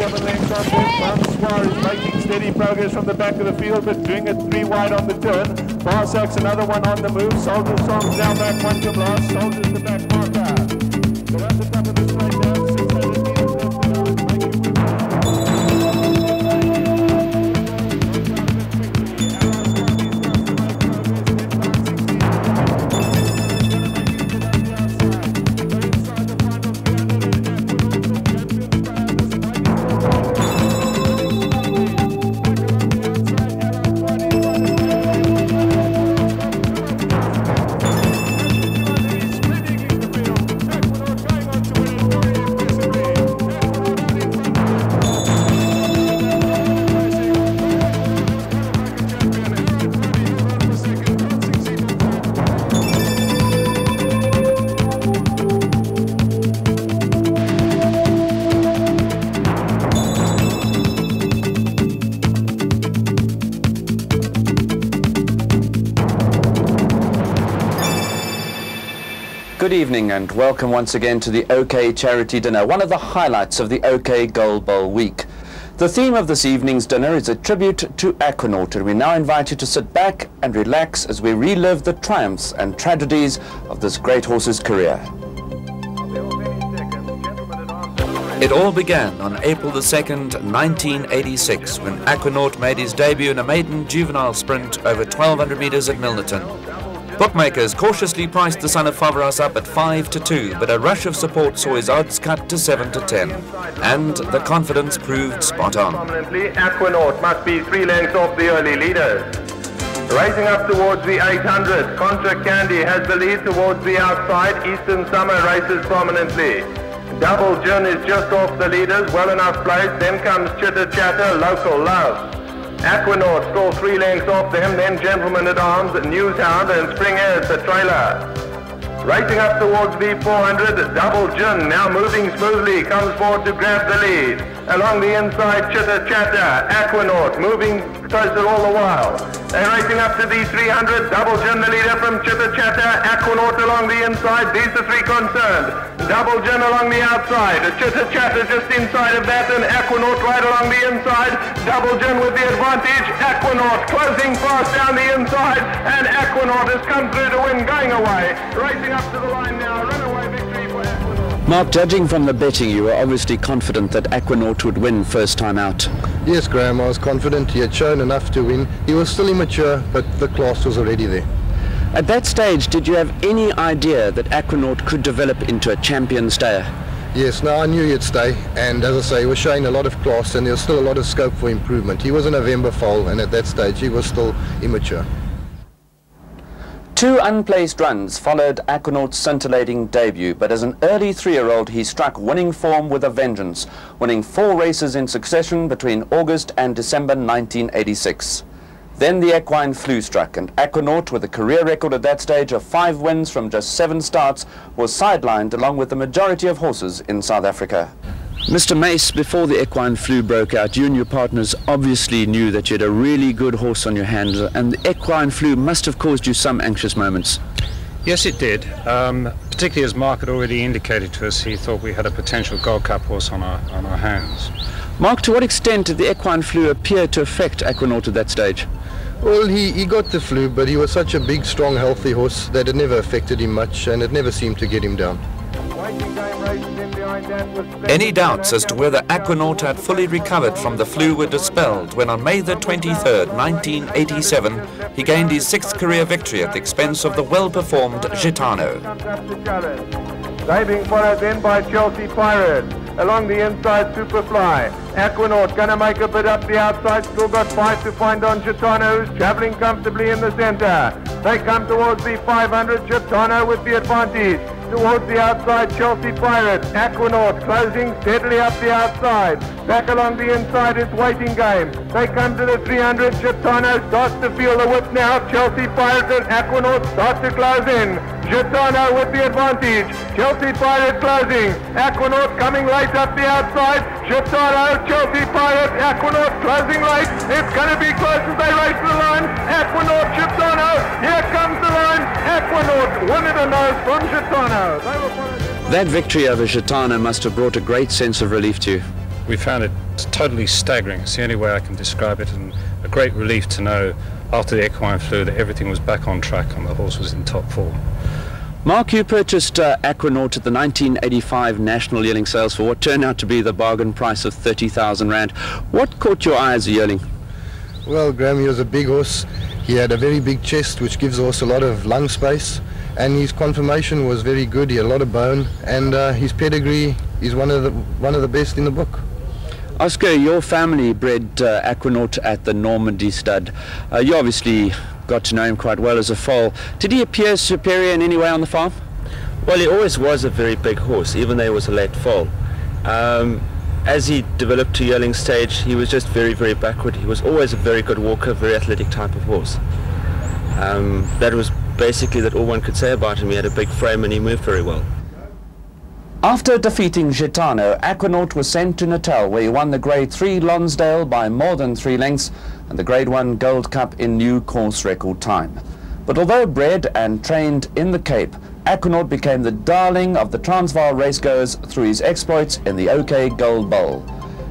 seven off him. Francois is making steady progress from the back of the field, but doing it three wide on the turn. Barsack's another one on the move. Soldier Song's now back one to blast. Soldiers the back marker. Good evening and welcome once again to the OK Charity Dinner, one of the highlights of the OK Gold Bowl week. The theme of this evening's dinner is a tribute to Aquanaut and we now invite you to sit back and relax as we relive the triumphs and tragedies of this great horse's career. It all began on April the 2nd, 1986, when Aquanaut made his debut in a maiden juvenile sprint over 1200 metres at Milnerton. Bookmakers cautiously priced the son of Foveros up at 5 to 2, but a rush of support saw his odds cut to 7 to 10. And the confidence proved spot on. Prominently, Aquanaut must be three lengths off the early leaders. Racing up towards the 800, Contra Candy has the lead towards the outside. Eastern Summer races prominently. Double Gin is just off the leaders, well enough placed. Then comes Chitter Chatter, Local Love. Aquanaut stole three lengths off them, then Gentleman at Arms, Newshound and Spring Air the trailer. Racing up towards the 400, Double Gin now moving smoothly, comes forward to grab the lead. Along the inside, Chitter Chatter, Aquanaut moving closer all the while. They're racing up to the 300, Double Gin the leader from Chitter Chatter, Aquanaut along the inside, these are three concerned. Double Gin along the outside, Chitter Chatter just inside of that and Aquanaut right along the inside. Double Gin with the advantage, Aquanaut closing fast down the inside and Aquanaut has come through to win going away. Racing up to the line now, runaway victory. Mark, judging from the betting, you were obviously confident that Aquanaut would win first time out. Yes, Graham, I was confident he had shown enough to win. He was still immature, but the class was already there. At that stage, did you have any idea that Aquanaut could develop into a champion stayer? Yes, no, I knew he'd stay, and as I say, he was showing a lot of class, and there was still a lot of scope for improvement. He was a November foal, and at that stage, he was still immature. Two unplaced runs followed Aquanaut's scintillating debut, but as an early three-year-old he struck winning form with a vengeance, winning four races in succession between August and December 1986. Then the equine flu struck, and Aquanaut, with a career record at that stage of five wins from just seven starts, was sidelined along with the majority of horses in South Africa. Mr. Mace, before the equine flu broke out, you and your partners obviously knew that you had a really good horse on your hands, and the equine flu must have caused you some anxious moments. Yes, it did. Um, particularly as Mark had already indicated to us, he thought we had a potential Gold Cup horse on our on our hands. Mark, to what extent did the equine flu appear to affect Aquanaut at that stage? Well, he, he got the flu, but he was such a big, strong, healthy horse that it never affected him much, and it never seemed to get him down. Any doubts as to whether Aquanaut had fully recovered from the flu were dispelled when on May the 23rd, 1987, he gained his sixth career victory at the expense of the well-performed Gitano. Diving challenge. Followed then by Chelsea Pirates. Along the inside, Superfly. Aquanaut gonna make a bit up the outside. Still got five to find on Gitano, who's travelling comfortably in the centre. They come towards the 500. Gitano with the advantage. Towards the outside, Chelsea Pirates. Aquanaut closing steadily up the outside. Back along the inside is waiting game. They come to the 300. Gitano starts to feel the whip now. Chelsea Pirates and Aquanaut start to close in. Gitano with the advantage. Chelsea Pirate closing. Aquanaut coming late up the outside. Gitano, Chelsea Pirate, Aquanaut closing late. It's going to be close as they race the line. Aquanaut, Gitano. Here comes the line. Aquanaut won it a nose from followed- That victory over Gitano must have brought a great sense of relief to you. We found it totally staggering. It's the only way I can describe it, and a great relief to know after the equine flu that everything was back on track and the horse was in top form. Mark, you purchased uh, Aquanaut at the 1985 National Yearling Sales for what turned out to be the bargain price of 30,000 Rand. What caught your eye as a yearling? Well, Graham, he was a big horse. He had a very big chest, which gives the horse a lot of lung space. And his conformation was very good. He had a lot of bone. And uh, his pedigree is one of the, one of the best in the book. Oscar, your family bred uh, Aquanaut at the Normandy stud. Uh, you obviously got to know him quite well as a foal. Did he appear superior in any way on the farm? Well, he always was a very big horse, even though he was a late foal. Um, as he developed to yearling stage, he was just very, very backward. He was always a very good walker, very athletic type of horse. Um, that was basically that all one could say about him. He had a big frame and he moved very well. After defeating Gitano, Aquanaut was sent to Natal where he won the Grade 3 Lonsdale by more than three lengths and the Grade 1 Gold Cup in new course record time. But although bred and trained in the Cape, Aquanaut became the darling of the Transvaal racegoers through his exploits in the OK Gold Bowl.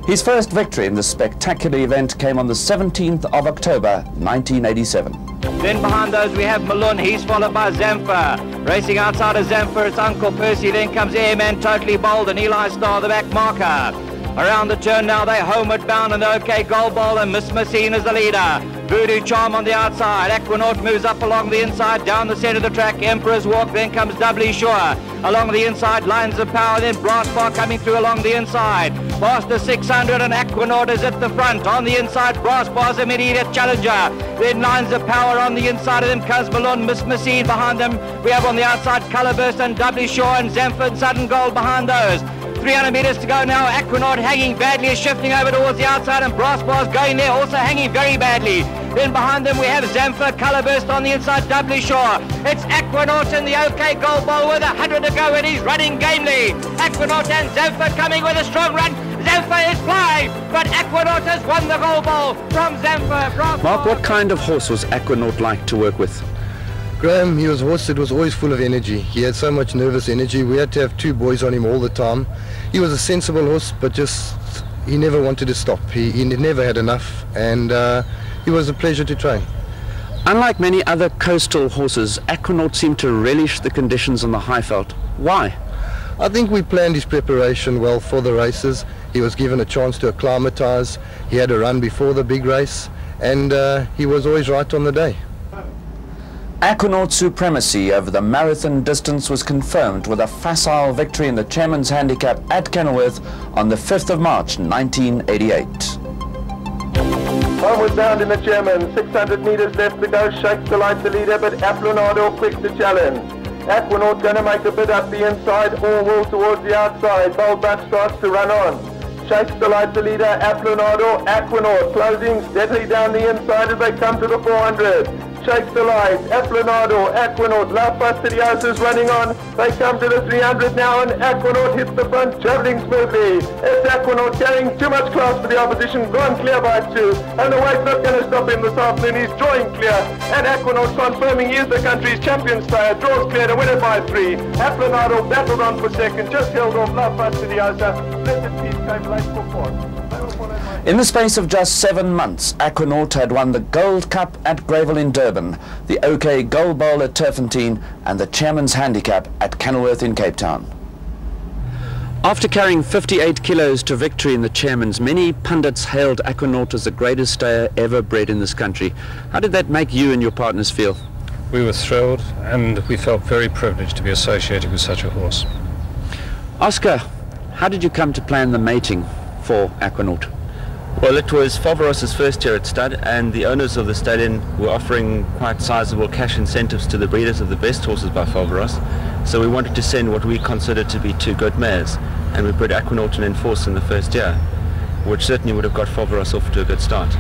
His first victory in this spectacular event came on the 17th of October 1987. Then behind those we have Malone, he's followed by Zampa. Racing outside of Zampa, it's Uncle Percy, then comes Airman Totally Bold and Eli Star, the back marker. Around the turn now, they homeward bound and the OK Gold Bowl and Miss Messine is the leader. Voodoo Charm on the outside. Aquanaut moves up along the inside, down the centre of the track. Emperor's Walk, then comes Doubly Sure. Along the inside, Lines of Power, then Brass Bar coming through along the inside. Past 600 and Aquanaut is at the front. On the inside, Brass Bar's a immediate challenger. Then Lines of Power on the inside of them comes Malone, Miss Messine behind them. We have on the outside Colorburst and Doubly Sure and Zamford Sudden Gold behind those. 300 metres to go now. Aquanaut hanging badly, shifting over towards the outside, and Brass Bar's going there, also hanging very badly. Then behind them we have Zamfa, Colorburst on the inside, doubly sure. It's Aquanaut in the OK Gold Bowl with 100 to go, and he's running gamely. Aquanaut and Zamfa coming with a strong run. Zamfa is flying, but Aquanaut has won the Gold Bowl from Zamfa. Mark, what kind of horse was Aquanaut like to work with? Graham, he was a horse that was always full of energy. He had so much nervous energy. We had to have two boys on him all the time. He was a sensible horse, but just he never wanted to stop. He, he never had enough, and uh, he was a pleasure to train. Unlike many other coastal horses, Aquanaut seemed to relish the conditions on the Highveld. Why? I think we planned his preparation well for the races. He was given a chance to acclimatise. He had a run before the big race, and uh, he was always right on the day. Aquanaut's supremacy over the marathon distance was confirmed with a facile victory in the Chairman's Handicap at Kenilworth on the 5th of March 1988. Homeward bound in the Chairman, 600 metres left to go, shakes the light the leader, but Esplanado quick to challenge. Aquanaut going to make a bid up the inside, all will towards the outside, Bold Buck starts to run on. Shakes the light the leader, Esplanado, Aquanaut closing steadily down the inside as they come to the 400 shakes the light. Esplanado, Aquanaut, La Fastidiosa is running on. They come to the 300 now and Aquanaut hits the front, travelling smoothly. It's Aquanaut carrying too much class for the opposition, gone clear by two. And the weight's not going to stop him this afternoon. He's drawing clear. And Aquanaut confirming he is the country's champion stayer. Draws clear to win it by three. Esplanado battled on for second, just held off La Fastidiosa. Blessed Peace came late for fourth. In the space of just seven months, Aquanaut had won the Gold Cup at Greyville in Durban, the OK Gold Bowl at Turffontein, and the Chairman's Handicap at Kenilworth in Cape Town. After carrying 58 kilos to victory in the Chairman's, many pundits hailed Aquanaut as the greatest stayer ever bred in this country. How did that make you and your partners feel? We were thrilled and we felt very privileged to be associated with such a horse. Oscar, how did you come to plan the mating for Aquanaut? Well, it was Foveros's first year at stud, and the owners of the stallion were offering quite sizable cash incentives to the breeders of the best horses by Foveros. So we wanted to send what we considered to be two good mares, and we bred Aquanaut and Enforce in the first year, which certainly would have got Foveros off to a good start.